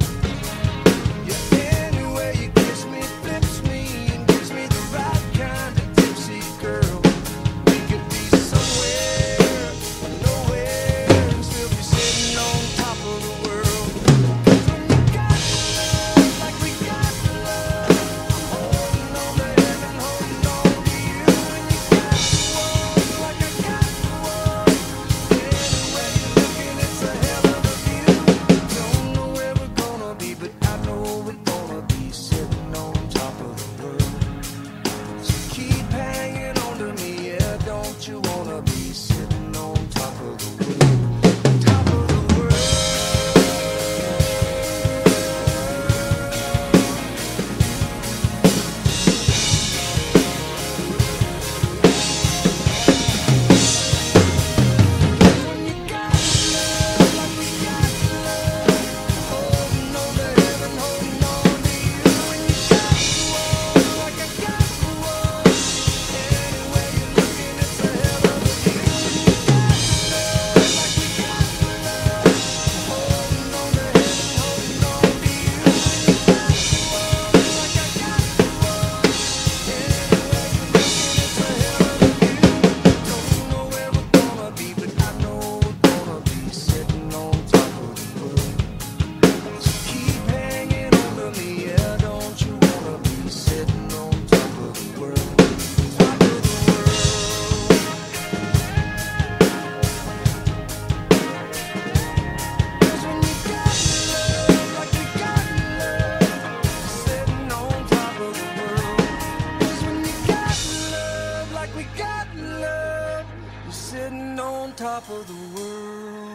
sun. be top of the world.